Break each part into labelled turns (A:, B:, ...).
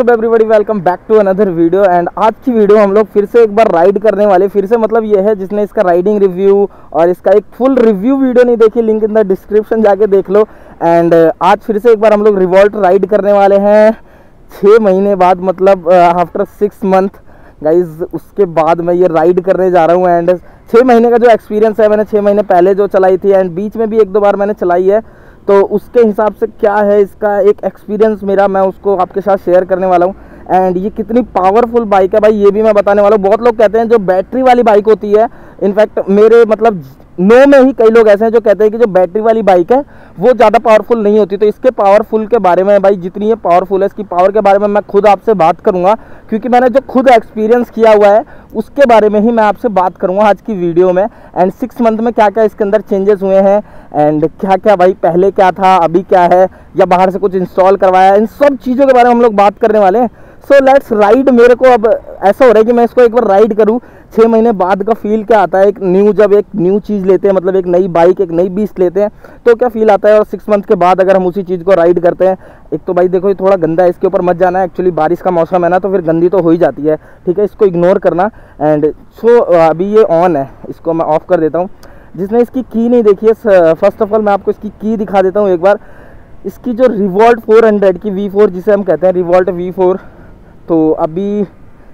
A: up, everybody? Welcome back to another video. And आज की video हम लोग फिर से एक बार राइड करने वाले फिर से मतलब ये है, जिसने इसका राइडिंग रिव्यू और इसका एक फुल रिव्यू वीडियो नहीं देखी लिंक इन द डिस्क्रिप्शन जाके देख लो। एंड आज फिर से एक बार हम लोग रिवॉल्ट राइड करने वाले हैं। छः महीने बाद मतलब आफ्टर सिक्स मंथ गाइज़ उसके बाद मैं ये राइड करने जा रहा हूँ। एंड छः महीने का जो एक्सपीरियंस है, मैंने छः महीने पहले जो चलाई थी। एंड बीच में भी एक दो बार मैंने चलाई है। तो उसके हिसाब से क्या है इसका एक एक्सपीरियंस मेरा, मैं उसको आपके साथ शेयर करने वाला हूँ। एंड ये कितनी पावरफुल बाइक है भाई, ये भी मैं बताने वाला हूँ। बहुत लोग कहते हैं जो बैटरी वाली बाइक होती है इनफैक्ट मेरे मतलब नो में ही कई लोग ऐसे हैं जो कहते हैं कि जो बैटरी वाली बाइक है, वो ज़्यादा पावरफुल नहीं होती। तो इसके पावरफुल के बारे में भाई जितनी ये पावरफुल है, इसकी पावर के बारे में मैं खुद आपसे बात करूँगा, क्योंकि मैंने जो खुद एक्सपीरियंस किया हुआ है, उसके बारे में ही मैं आपसे बात करूँगा आज की वीडियो में। एंड सिक्स मंथ में क्या क्या इसके अंदर चेंजेस हुए हैं एंड क्या क्या भाई पहले क्या था, अभी क्या है, या बाहर से कुछ इंस्टॉल करवाया, इन सब चीज़ों के बारे में हम लोग बात करने वाले हैं। सो लेट्स राइड मेरे को अब, ऐसा हो रहा है कि मैं इसको एक बार राइड करूँ। छः महीने बाद का फील क्या आता है? एक न्यू जब एक न्यू चीज़ लेते हैं मतलब एक नई बाइक एक नई बीस लेते हैं तो क्या फील आता है? और सिक्स मंथ के बाद अगर हम उसी चीज़ को राइड करते हैं, एक तो भाई देखो ये थोड़ा गंदा है, इसके ऊपर मत जाना है एक्चुअली बारिश का मौसम है ना तो फिर गंदी तो हो ही जाती है, ठीक है? इसको इग्नोर करना एंड सो अभी ये ऑन है, इसको मैं ऑफ़ कर देता हूँ। जिसने इसकी की नहीं देखी है फ़र्स्ट ऑफ़ ऑल मैं आपको इसकी की दिखा देता हूँ एक बार। इसकी जो रिवॉल्ट 400 की V4 जिसे हम कहते हैं रिवॉल्ट V4 तो अभी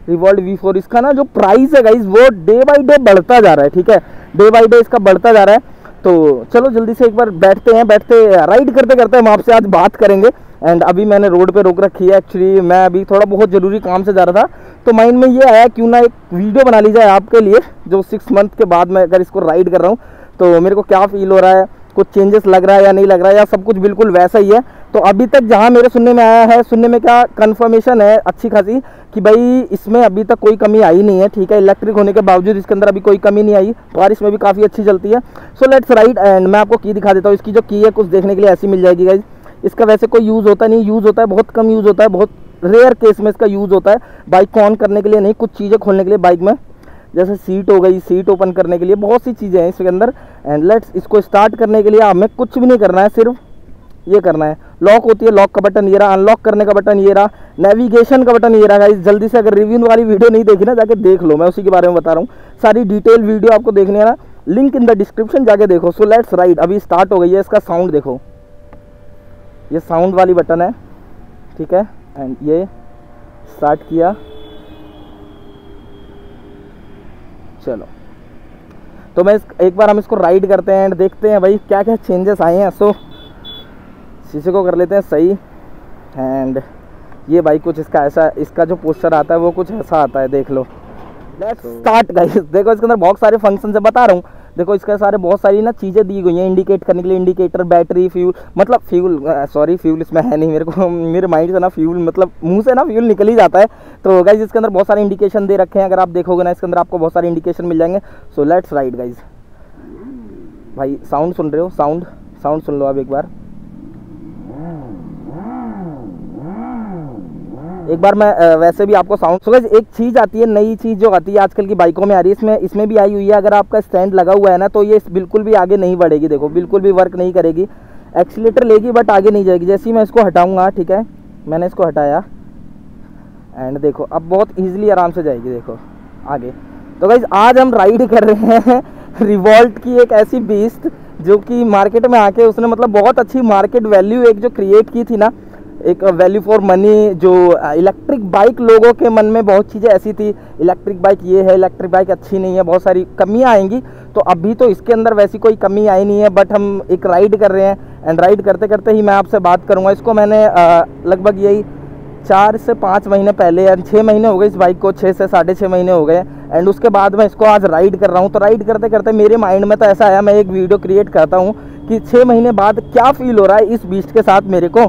A: रिवॉल्ट V4 इसका ना जो प्राइस है गाइज़ वो डे बाई डे बढ़ता जा रहा है, ठीक है? डे बाई डे इसका बढ़ता जा रहा है। तो चलो जल्दी से एक बार बैठते हैं, बैठते राइड करते करते हम आपसे आज बात करेंगे। एंड अभी मैंने रोड पे रोक रखी है एक्चुअली मैं अभी थोड़ा बहुत ज़रूरी काम से जा रहा था। तो माइंड में ये आया क्यों ना एक वीडियो बना ली जाए आपके लिए, जो सिक्स मंथ के बाद मैं अगर इसको राइड कर रहा हूँ। तो मेरे को क्या फील हो रहा है? कुछ चेंजेस लग रहा है या नहीं लग रहा है? या सब कुछ बिल्कुल वैसा ही है? तो अभी तक जहाँ मेरे सुनने में आया है, सुनने में क्या कन्फर्मेशन है, अच्छी खासी, कि भाई इसमें अभी तक कोई कमी आई नहीं है, ठीक है? इलेक्ट्रिक होने के बावजूद इसके अंदर अभी कोई कमी नहीं आई। बारिश में भी काफ़ी अच्छी चलती है। सो लेट्स राइट एंड मैं आपको की दिखा देता हूँ। इसकी जो की है, कुछ देखने के लिए ऐसी मिल जाएगी गाइज़ इसका वैसे कोई यूज़ होता नहीं यूज़ होता है, बहुत कम यूज़ होता है, बहुत रेयर केस में इसका यूज़ होता है। बाइक को ऑन करने के लिए नहीं, कुछ चीज़ें खोलने के लिए बाइक में। जैसे सीट हो गई सीट ओपन करने के लिए बहुत सी चीज़ें हैं इसके अंदर। एंड लेट्स इसको स्टार्ट करने के लिए हमें कुछ भी नहीं करना है, सिर्फ़ ये करना है। लॉक होती है, लॉक का बटन ये रहा अनलॉक करने का बटन ये रहा नेविगेशन का बटन ये रहा इस जल्दी से अगर रिव्यू वाली वीडियो नहीं देखी ना, जाके देख लो, मैं उसी के बारे में बता रहा हूँ। सारी डिटेल वीडियो आपको देखनी है ना लिंक इन द डिस्क्रिप्शन जाके देखो। सो लेट्स राइट अभी स्टार्ट हो गई है, इसका साउंड देखो। ये साउंड वाली बटन है, ठीक है? एंड ये स्टार्ट किया। चलो। तो मैं एक बार हम इसको राइड करते हैं एंड देखते हैं भाई क्या क्या चेंजेस आए हैं। सो शीशे को कर लेते हैं सही। एंड ये भाई कुछ इसका ऐसा इसका जो पोस्टर आता है वो कुछ ऐसा आता है देख लो। लेट्स स्टार्ट गाइस देखो इसके अंदर बहुत सारे फ़ंक्शन है बता रहा हूँ। देखो इसके सारे बहुत सारी ना चीज़ें दी गई हैं इंडिकेट करने के लिए इंडिकेटर बैटरी फ्यूल मतलब फ्यूल सॉरी फ्यूल इसमें है नहीं मेरे को मेरे माइंड से ना फ्यूल मतलब मुँह से ना फ्यूल निकल ही जाता है। तो गाइज़ इसके अंदर बहुत सारे इंडिकेशन दे रखे हैं अगर आप देखोगे ना इसके अंदर आपको बहुत सारे इंडिकेशन मिल जाएँगे। सो लेट्स राइड गाइज़ भाई साउंड सुन रहे हो? साउंड साउंड सुन लो आप एक बार। एक बार मैं वैसे भी आपको साउंड सो एक चीज़ आती है, नई चीज़ जो आती है आजकल की बाइकों में आ रही है, इसमें इसमें भी आई हुई है। अगर आपका स्टैंड लगा हुआ है ना तो ये बिल्कुल भी आगे नहीं बढ़ेगी, देखो, बिल्कुल भी वर्क नहीं करेगी। एक्सीटर लेगी बट आगे नहीं जाएगी। जैसे ही मैं इसको हटाऊँगा, ठीक है? मैंने इसको हटाया। एंड देखो, अब बहुत ईजिली आराम से जाएगी, देखो, आगे। तो भाई आज हम राइड कर रहे हैं रिवॉल्ट की एक ऐसी बीस्ट जो कि मार्केट में आके उसने मतलब बहुत अच्छी मार्केट वैल्यू एक जो क्रिएट की थी ना, एक वैल्यू फॉर मनी जो इलेक्ट्रिक बाइक लोगों के मन में बहुत चीज़ें ऐसी थी इलेक्ट्रिक बाइक ये है इलेक्ट्रिक बाइक अच्छी नहीं है, बहुत सारी कमियाँ आएँगी तो अभी तो इसके अंदर वैसी कोई कमी आई नहीं है बट हम एक राइड कर रहे हैं एंड राइड करते करते ही मैं आपसे बात करूँगा, इसको मैंने लगभग यही चार से पाँच महीने पहले या छः महीने हो गए इस बाइक को छः से साढ़े छः महीने हो गए। एंड उसके बाद मैं इसको आज राइड कर रहा हूँ। तो राइड करते करते मेरे माइंड में तो ऐसा आया मैं एक वीडियो क्रिएट करता हूँ कि छः महीने बाद क्या फील हो रहा है इस बीस्ट के साथ मेरे को।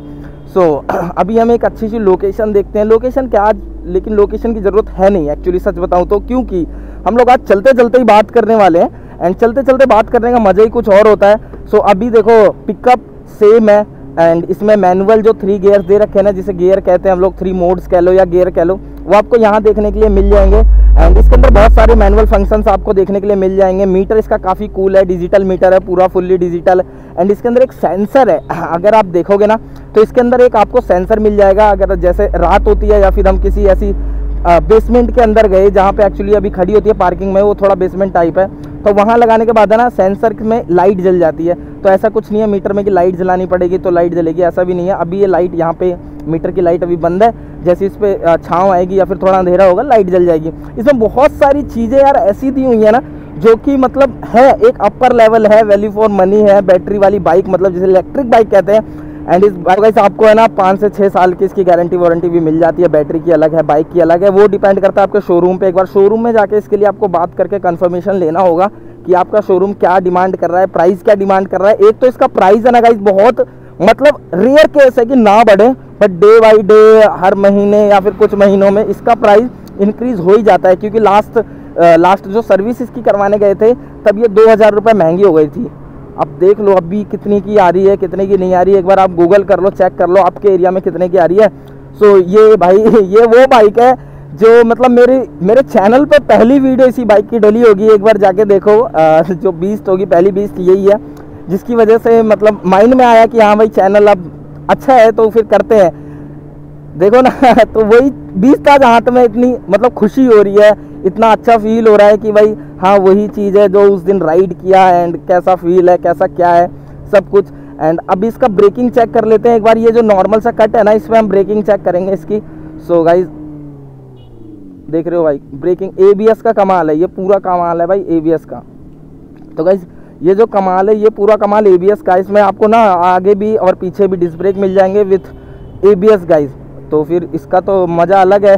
A: सो so, अभी हम एक अच्छी सी लोकेशन देखते हैं। लोकेशन क्या आज लेकिन लोकेशन की ज़रूरत है नहीं एक्चुअली सच बताऊँ तो क्योंकि हम लोग आज चलते चलते ही बात करने वाले हैं। एंड चलते चलते बात करने का मज़ा ही कुछ और होता है। सो so, अभी देखो पिकअप सेम है। एंड इसमें मैनुअल जो थ्री गियर्स दे रखे ना, जिसे गियर कहते हैं हम लोग थ्री मोड्स कह लो या गियर कह लो, वो आपको यहाँ देखने के लिए मिल जाएँगे। एंड इसके अंदर बहुत सारे मैनुअल फ़ंक्शंस आपको देखने के लिए मिल जाएँगे। मीटर इसका काफ़ी कूल है डिजिटल मीटर है, पूरा फुल्ली डिजिटल एंड इसके अंदर एक सेंसर है, अगर आप देखोगे ना तो इसके अंदर एक आपको सेंसर मिल जाएगा। अगर जैसे रात होती है या फिर हम किसी ऐसी बेसमेंट के अंदर गए, जहाँ पे एक्चुअली अभी खड़ी होती है पार्किंग में, वो थोड़ा बेसमेंट टाइप है। तो वहाँ लगाने के बाद है ना सेंसर में लाइट जल जाती है। तो ऐसा कुछ नहीं है मीटर में कि लाइट जलानी पड़ेगी तो लाइट जलेगी, ऐसा भी नहीं है। अभी ये लाइट यहाँ पे मीटर की लाइट अभी बंद है। जैसे इस पर छाँव आएगी या फिर थोड़ा अंधेरा होगा लाइट जल जाएगी। इसमें बहुत सारी चीज़ें यार ऐसी दी हुई है ना, जो कि मतलब है, एक अपर लेवल है वैल्यू फॉर मनी है बैटरी वाली बाइक मतलब जिसे इलेक्ट्रिक बाइक कहते हैं। एंड इस बाइक आपको है ना पाँच से छः साल की इसकी गारंटी वारंटी भी मिल जाती है। बैटरी की अलग है बाइक की अलग है। वो डिपेंड करता है आपके शोरूम पे एक बार। शोरूम में जाके इसके लिए आपको बात करके कंफर्मेशन लेना होगा कि आपका शोरूम क्या डिमांड कर रहा है प्राइस क्या डिमांड कर रहा है। एक तो इसका प्राइस है ना गाइज़ बहुत मतलब रेयर केस है कि ना बढ़े बट डे बाई डे हर महीने या फिर कुछ महीनों में इसका प्राइस इंक्रीज हो ही जाता है। क्योंकि लास्ट लास्ट जो सर्विस इसकी करवाने गए थे, तब ये दो हज़ार रुपये महँगी हो गई थी। अब देख लो अभी कितने की आ रही है कितने की नहीं आ रही है। एक बार आप गूगल कर लो चेक कर लो आपके एरिया में कितने की आ रही है। सो ये भाई ये वो बाइक है जो मतलब मेरे मेरे चैनल पर पहली वीडियो इसी बाइक की डली होगी। एक बार जाके देखो आ, जो बीस्ट होगी पहली बीस्ट यही है जिसकी वजह से मतलब माइंड में आया कि हाँ भाई चैनल अब अच्छा है तो फिर करते हैं। देखो ना तो वही बीस था जहाँ तो मैं इतनी मतलब खुशी हो रही है, इतना अच्छा फील हो रहा है कि भाई हाँ वही चीज़ है जो उस दिन राइड किया एंड कैसा फील है, कैसा क्या है, सब कुछ। एंड अब इसका ब्रेकिंग चेक कर लेते हैं एक बार, ये जो नॉर्मल सा कट है ना, इसमें हम ब्रेकिंग चेक करेंगे इसकी। सो so गाइज़ देख रहे हो भाई ब्रेकिंग एबीएस का कमाल है, ये पूरा कमाल है भाई एबीएस का। तो गाइज़ ये जो कमाल है, ये पूरा कमाल एबीएस का इसमें आपको ना आगे भी और पीछे भी डिस्क ब्रेक मिल जाएँगे with A B S guys तो फिर इसका तो मज़ा अलग है।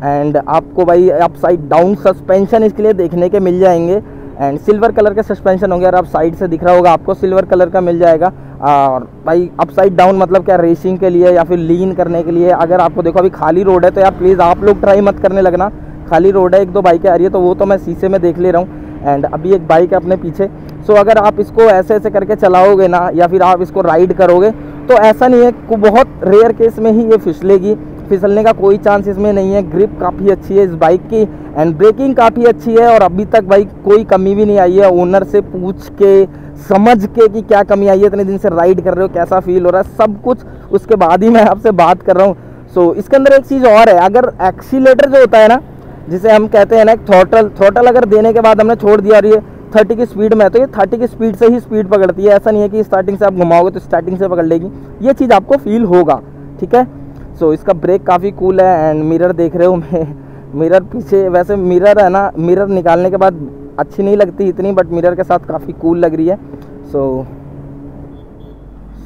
A: एंड आपको भाई अप साइड डाउन सस्पेंशन इसके लिए देखने के मिल जाएँगे। एंड सिल्वर कलर के सस्पेंशन होंगे अगर आप साइड से दिख रहा होगा, आपको सिल्वर कलर का मिल जाएगा। और भाई अप साइड डाउन मतलब क्या रेसिंग के लिए या फिर लीन करने के लिए? अगर आपको देखो अभी खाली रोड है तो यार प्लीज़ आप लोग ट्राई मत करने लगना। खाली रोड है, एक दो बाइकें आ रही है तो वो तो मैं शीशे में देख ले रहा हूँ। एंड अभी एक बाइक है अपने पीछे। सो अगर आप इसको ऐसे ऐसे करके चलाओगे ना, या फिर आप इसको राइड करोगे तो ऐसा नहीं है बहुत रेयर केस में ही ये फिसलेगी। फिसलने का कोई चांस इसमें नहीं है। ग्रिप काफ़ी अच्छी है इस बाइक की एंड ब्रेकिंग काफ़ी अच्छी है और अभी तक भाई कोई कमी भी नहीं आई है। ओनर से पूछ के समझ के कि क्या कमी आई है इतने दिन से राइड कर रहे हो कैसा फील हो रहा है सब कुछ उसके बाद ही मैं आपसे बात कर रहा हूँ। सो so, इसके अंदर एक चीज़ और है अगर एक्सीटर जो होता है ना जिसे हम कहते हैं ना थ्रोटल थ्रोटल अगर देने के बाद हमने छोड़ दिया रही है थर्टी की स्पीड में है तो ये थर्टी की स्पीड से ही स्पीड पकड़ती है। ऐसा नहीं है कि स्टार्टिंग से आप घुमाओगे तो स्टार्टिंग से पकड़ लेगी। ये चीज़ आपको फील होगा ठीक है? सो so, इसका ब्रेक काफ़ी कूल है एंड मिरर देख रहे हो मैं। मिरर पीछे वैसे मिरर है ना मिरर निकालने के बाद अच्छी नहीं लगती इतनी बट मिरर के साथ काफ़ी कूल लग रही है। सो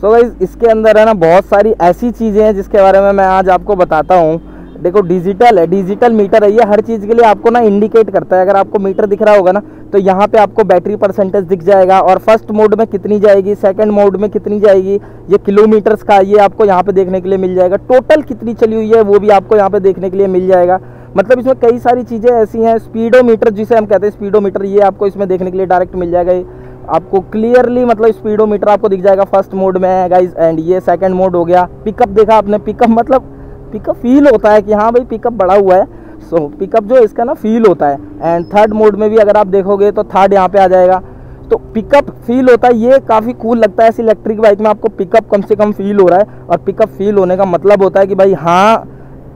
A: सो so, इसके अंदर है ना बहुत सारी ऐसी चीज़ें हैं जिसके बारे में मैं आज आपको बताता हूँ। देखो डिजिटल है डिजिटल मीटर है ये हर चीज़ के लिए आपको ना इंडिकेट करता है। अगर आपको मीटर दिख रहा होगा ना तो यहाँ पे आपको बैटरी परसेंटेज दिख जाएगा और फ़र्स्ट मोड में कितनी जाएगी सेकंड मोड में कितनी जाएगी, ये किलोमीटर्स का ये आपको यहाँ पे देखने के लिए मिल जाएगा। टोटल कितनी चली हुई है वो भी आपको यहाँ पे देखने के लिए मिल जाएगा। मतलब इसमें कई सारी चीज़ें ऐसी हैं स्पीडोमीटर जिसे हम कहते हैं स्पीडोमीटर ये आपको इसमें देखने के लिए डायरेक्ट मिल जाएगा। आपको क्लियरली मतलब स्पीडोमीटर आपको दिख जाएगा फ़र्स्ट मोड में गाइज़ एंड ये सेकंड मोड हो गया। पिकअप देखा आपने? पिकअप मतलब पिकअप फील होता है कि हाँ भाई पिकअप बड़ा हुआ है। सो so, पिकअप जो इसका ना फील होता है। एंड थर्ड मोड में भी अगर आप देखोगे तो थर्ड यहाँ पे आ जाएगा। तो पिकअप फील होता है ये काफ़ी कूल लगता है। इस इलेक्ट्रिक बाइक में आपको पिकअप कम से कम फील हो रहा है। और पिकअप फील होने का मतलब होता है कि भाई हाँ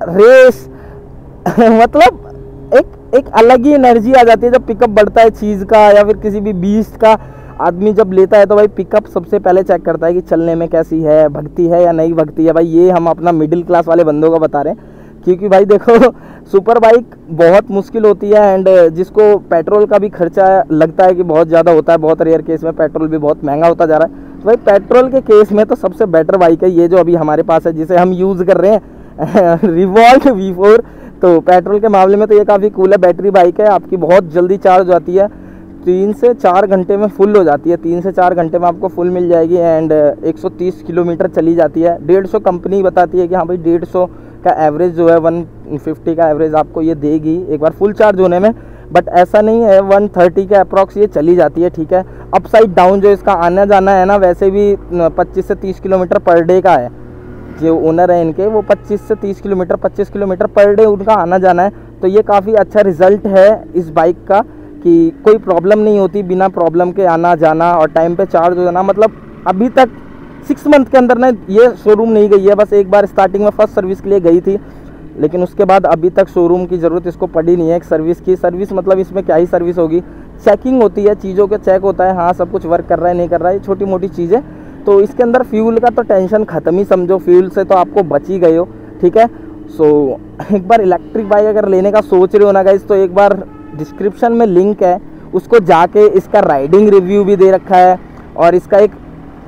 A: रेस मतलब एक एक अलग ही एनर्जी आ जाती है जब पिकअप बढ़ता है चीज़ का या फिर किसी भी बीस्ट का। आदमी जब लेता है तो भाई पिकअप सबसे पहले चेक करता है कि चलने में कैसी है भगती है या नहीं भगती है। भाई ये हम अपना मिडिल क्लास वाले बंदों का बता रहे हैं। क्योंकि भाई देखो, सुपर बाइक बहुत मुश्किल होती है एंड जिसको पेट्रोल का भी खर्चा लगता है कि बहुत ज़्यादा होता है, बहुत रेयर केस में पेट्रोल भी बहुत महँगा होता जा रहा है। तो भाई पेट्रोल के केस में तो सबसे बेटर बाइक है, ये जो अभी हमारे पास है, जिसे हम यूज़ कर रहे हैं रिवॉल्ट वी फोर तो पेट्रोल के मामले में तो ये काफ़ी कूल है बैटरी बाइक है, आपकी बहुत जल्दी चार्ज होती है, तीन से चार घंटे में फुल हो जाती है, तीन से चार घंटे में आपको फुल मिल जाएगी एंड 130 किलोमीटर चली जाती है। डेढ़ सौ कंपनी बताती है कि हाँ भाई डेढ़ सौ का एवरेज जो है 150 का एवरेज आपको ये देगी, एक बार फुल चार्ज होने में। बट ऐसा नहीं है 130 का अप्रॉक्स ये चली जाती है, ठीक है? अप साइड डाउन जो इसका आना जाना है ना, वैसे भी 25 से 30 किलोमीटर पर डे का है। जो ओनर है इनके, वो 25 से 30 किलोमीटर 25 किलोमीटर पर डे उनका आना जाना है। तो ये काफ़ी अच्छा रिज़ल्ट है इस बाइक का, कि कोई प्रॉब्लम नहीं होती, बिना प्रॉब्लम के आना जाना और टाइम पे चार्ज हो जाना। मतलब अभी तक सिक्स मंथ के अंदर ना ये शोरूम नहीं गई है, बस एक बार स्टार्टिंग में फ़र्स्ट सर्विस के लिए गई थी। लेकिन उसके बाद अभी तक शोरूम की ज़रूरत इसको पड़ी नहीं है, एक सर्विस की। सर्विस मतलब इसमें क्या ही सर्विस होगी? चेकिंग होती है, चीज़ों का चेक होता है हाँ सब कुछ वर्क कर रहा है, नहीं कर रहा है छोटी मोटी चीज़ें। तो इसके अंदर फ्यूल का तो टेंशन ख़त्म ही समझो फ्यूल से तो आपको बच ही गए हो, ठीक है? सो एक बार इलेक्ट्रिक बाइक अगर लेने का सोच रहे हो ना गाइज़ तो एक बार डिस्क्रिप्शन में लिंक है, उसको जाके इसका राइडिंग रिव्यू भी दे रखा है, और इसका एक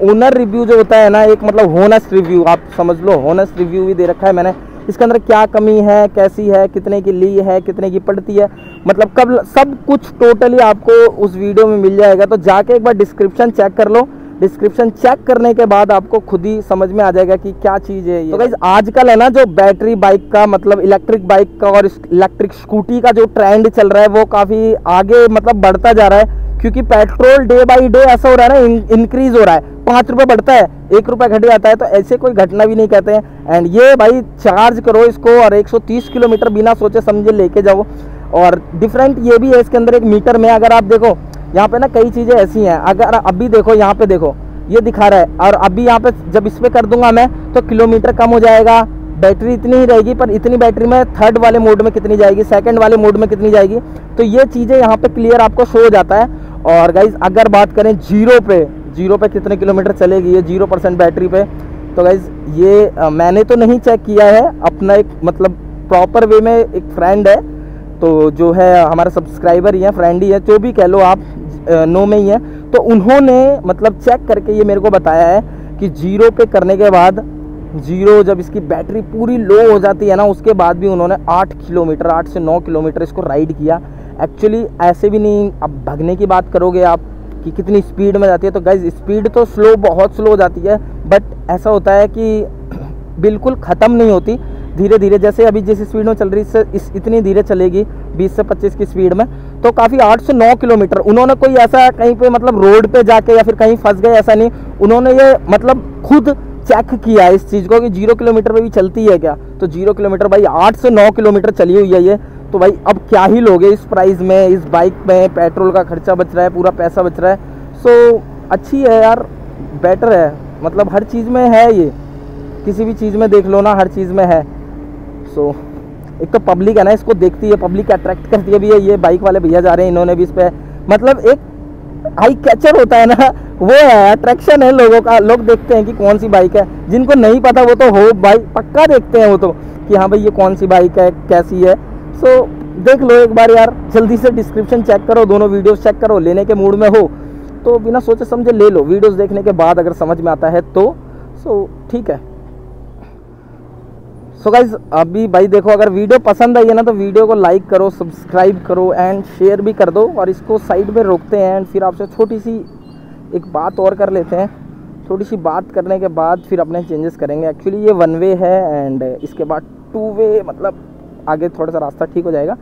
A: ओनर रिव्यू जो होता है ना, एक मतलब होनस रिव्यू आप समझ लो होनस रिव्यू भी दे रखा है मैंने। इसके अंदर क्या कमी है, कैसी है, कितने की ली है, कितने की पड़ती है मतलब कब सब कुछ टोटली आपको उस वीडियो में मिल जाएगा। तो जाके एक बार डिस्क्रिप्शन चेक कर लो। डिस्क्रिप्शन चेक करने के बाद आपको खुद ही समझ में आ जाएगा कि क्या चीज़ है ये। तो गाइज़ आजकल है ना, जो बैटरी बाइक का मतलब इलेक्ट्रिक बाइक का और इलेक्ट्रिक स्कूटी का जो ट्रेंड चल रहा है, वो काफ़ी आगे मतलब बढ़ता जा रहा है। क्योंकि पेट्रोल डे बाई डे ऐसा हो रहा है ना इंक्रीज हो रहा है। पाँच रुपये बढ़ता है, एक रुपये घट जाता है तो ऐसे कोई घटना भी नहीं कहते हैं। एंड ये भाई चार्ज करो इसको और 130 किलोमीटर बिना सोचे समझे लेके जाओ। और डिफरेंट ये भी है, इसके अंदर एक मीटर में अगर आप देखो, यहाँ पे ना कई चीज़ें ऐसी हैं। अगर अभी देखो, यहाँ पे देखो, ये दिखा रहा है। और अभी यहाँ पे जब इस पर कर दूँगा मैं तो किलोमीटर कम हो जाएगा। बैटरी इतनी ही रहेगी, पर इतनी बैटरी में थर्ड वाले मोड में कितनी जाएगी सेकंड वाले मोड में कितनी जाएगी? तो ये चीज़ें यहाँ पे क्लियर आपको शो हो जाता है। और गाइज़ अगर बात करें ज़ीरो पे ज़ीरो पे कितने किलोमीटर चलेगी ये ज़ीरो परसेंट बैटरी पे? तो गाइज़ ये आ, मैंने तो नहीं चेक किया है अपना एक मतलब प्रॉपर वे में एक फ्रेंड है तो जो है हमारा सब्सक्राइबर ही है फ्रेंड ही है जो भी कह लो आप नो में ही है तो उन्होंने मतलब चेक करके ये मेरे को बताया है कि ज़ीरो पे करने के बाद ज़ीरो जब इसकी बैटरी पूरी लो हो जाती है ना उसके बाद भी उन्होंने आठ किलोमीटर आठ से नौ किलोमीटर इसको राइड किया। एक्चुअली ऐसे भी नहीं, अब भगने की बात करोगे आप कि कितनी स्पीड में जाती है तो गाइज़ स्पीड तो स्लो बहुत स्लो जाती है बट ऐसा होता है कि बिल्कुल ख़त्म नहीं होती। धीरे धीरे जैसे अभी जिस स्पीड में चल रही है इस, इतनी धीरे चलेगी 20 से 25 की स्पीड में तो काफ़ी 8 से 9 किलोमीटर, उन्होंने कोई ऐसा कहीं पे मतलब रोड पे जाके या फिर कहीं फंस गए, ऐसा नहीं। उन्होंने ये मतलब खुद चेक किया इस चीज़ को कि ज़ीरो किलोमीटर पर भी चलती है क्या? तो ज़ीरो किलोमीटर भाई, आठ से नौ किलोमीटर चली हुई है ये। तो भाई अब क्या ही लोगे इस प्राइस में इस बाइक में पेट्रोल का खर्चा बच रहा है पूरा पैसा बच रहा है। सो so, अच्छी है यार बेटर है। मतलब हर चीज़ में है ये। किसी भी चीज़ में देख लो ना हर चीज़ में है। सो so, एक तो पब्लिक है ना इसको देखती है पब्लिक अट्रैक्ट करती है भी है ये बाइक वाले भैया जा रहे हैं इन्होंने भी इस पर मतलब एक हाई कैचर होता है ना वो है अट्रैक्शन है लोगों का। लोग देखते हैं कि कौन सी बाइक है। जिनको नहीं पता वो तो हो बाइक पक्का देखते हैं वो तो कि हाँ भाई ये कौन सी बाइक है कैसी है। सो so, देख लो एक बार यार जल्दी से डिस्क्रिप्शन चेक करो दोनों वीडियोस चेक करो लेने के मूड में हो। तो बिना सोचे समझे ले लो वीडियोस देखने के बाद अगर समझ में आता है तो। सो so, ठीक है। सो so गाइज़ अभी भाई देखो अगर वीडियो पसंद आई है ना तो वीडियो को लाइक करो सब्सक्राइब करो एंड शेयर भी कर दो। और इसको साइड में रोकते हैं एंड फिर आपसे छोटी सी एक बात और कर लेते हैं। थोड़ी सी बात करने के बाद फिर अपने चेंजेस करेंगे। एक्चुअली ये वन वे है एंड इसके बाद टू वे मतलब आगे थोड़ा सा रास्ता ठीक हो जाएगा।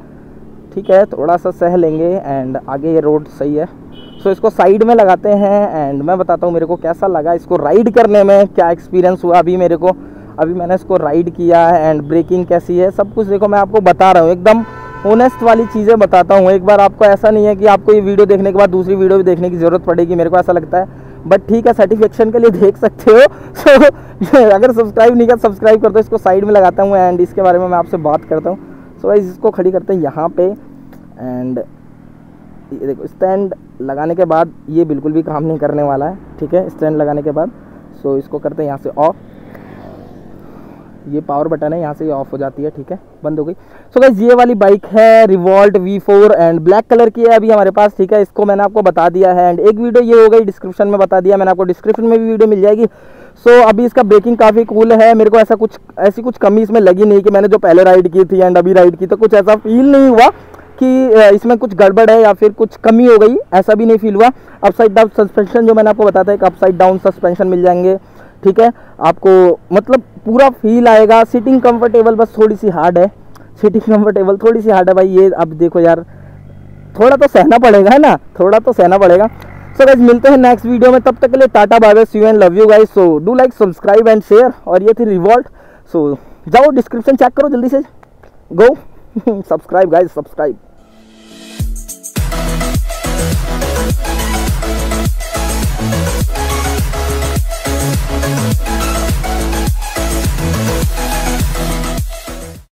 A: ठीक है थोड़ा सा सह लेंगे एंड आगे ये रोड सही है। सो so, इसको साइड में लगाते हैं एंड मैं बताता हूँ मेरे को कैसा लगा इसको राइड करने में क्या एक्सपीरियंस हुआ अभी मेरे को। अभी मैंने इसको राइड किया है एंड ब्रेकिंग कैसी है सब कुछ देखो मैं आपको बता रहा हूँ। एकदम ओनेस्ट वाली चीज़ें बताता हूँ। एक बार आपको ऐसा नहीं है कि आपको ये वीडियो देखने के बाद दूसरी वीडियो भी देखने की ज़रूरत पड़ेगी मेरे को ऐसा लगता है। बट ठीक है सर्टिफिकेशन के लिए देख सकते हो। सो so, अगर सब्सक्राइब नहीं कर सब्सक्राइब कर दो। इसको साइड में लगाता हूँ एंड इसके बारे में मैं आपसे बात करता हूँ। सो so, इसको खड़ी करते हैं यहाँ पे। एंड देखो स्टैंड लगाने के बाद ये बिल्कुल भी काम नहीं करने वाला है। ठीक है स्टैंड लगाने के बाद। सो so, इसको करते हैं यहाँ से ऑफ़ ये पावर बटन है यहाँ से ये ऑफ़ हो जाती है ठीक है? बंद हो गई। सो so ये वाली बाइक है Revolt V four and black colour की है अभी हमारे पास ठीक है? इसको मैंने आपको बता दिया है एंड एक वीडियो ये हो गई डिस्क्रिप्शन में बता दिया मैंने आपको डिस्क्रिप्शन में भी वीडियो मिल जाएगी। सो so, अभी इसका ब्रेकिंग काफ़ी कूल है मेरे को ऐसा कुछ ऐसी कुछ कमी इसमें लगी नहीं कि मैंने जो पहले राइड की थी एंड अभी राइड की तो कुछ ऐसा फील नहीं हुआ कि इसमें कुछ गड़बड़ है या फिर कुछ कमी हो गई ऐसा भी नहीं फील हुआ। अपसाइड डाउन सस्पेंशन जो मैंने आपको बताया था एक अपसाइड डाउन सस्पेंशन मिल जाएँगे। ठीक है? आपको मतलब पूरा फील आएगा। सीटिंग कंफर्टेबल बस थोड़ी सी हार्ड है। सीटिंग कंफर्टेबल थोड़ी सी हार्ड है भाई। ये अब देखो यार थोड़ा तो सहना पड़ेगा है ना? थोड़ा तो सहना पड़ेगा। सो so गाइज़ मिलते हैं नेक्स्ट वीडियो में। तब तक के लिए tata bye see you and love you guys so do like subscribe and share और ये थी रिवॉल्ट सो so, जाओ डिस्क्रिप्शन चेक करो जल्दी से। Go subscribe guys subscribe